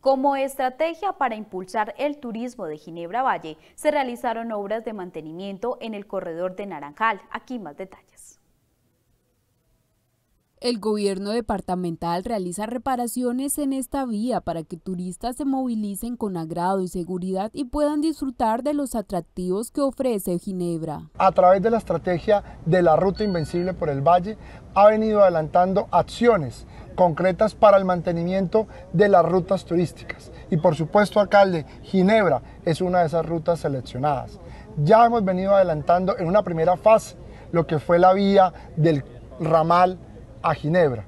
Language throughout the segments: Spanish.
Como estrategia para impulsar el turismo de Ginebra Valle, se realizaron obras de mantenimiento en el corredor de Naranjal. Aquí más detalles. El gobierno departamental realiza reparaciones en esta vía para que turistas se movilicen con agrado y seguridad y puedan disfrutar de los atractivos que ofrece Ginebra. A través de la estrategia de la Ruta Invencible por el Valle, ha venido adelantando acciones concretas para el mantenimiento de las rutas turísticas. Y por supuesto, alcalde, Ginebra es una de esas rutas seleccionadas. Ya hemos venido adelantando en una primera fase lo que fue la vía del ramal a Ginebra.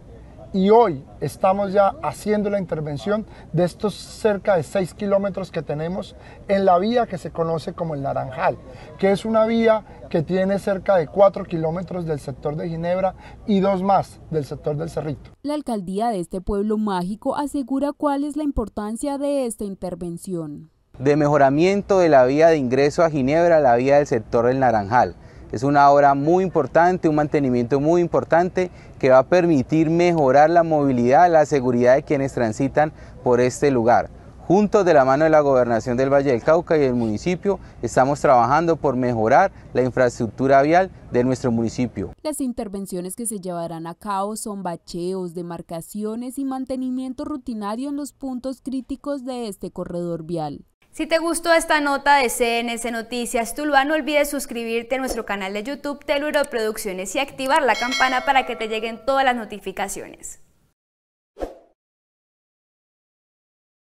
Y hoy estamos ya haciendo la intervención de estos cerca de 6 kilómetros que tenemos en la vía que se conoce como el Naranjal, que es una vía que tiene cerca de 4 kilómetros del sector de Ginebra y dos más del sector del Cerrito. La alcaldía de este pueblo mágico asegura cuál es la importancia de esta intervención. De mejoramiento de la vía de ingreso a Ginebra, la vía del sector del Naranjal es una obra muy importante, un mantenimiento muy importante que va a permitir mejorar la movilidad, la seguridad de quienes transitan por este lugar. Juntos de la mano de la Gobernación del Valle del Cauca y el municipio, estamos trabajando por mejorar la infraestructura vial de nuestro municipio. Las intervenciones que se llevarán a cabo son bacheos, demarcaciones y mantenimiento rutinario en los puntos críticos de este corredor vial. Si te gustó esta nota de CNS Noticias Tuluá, no olvides suscribirte a nuestro canal de YouTube Teluro Producciones y activar la campana para que te lleguen todas las notificaciones.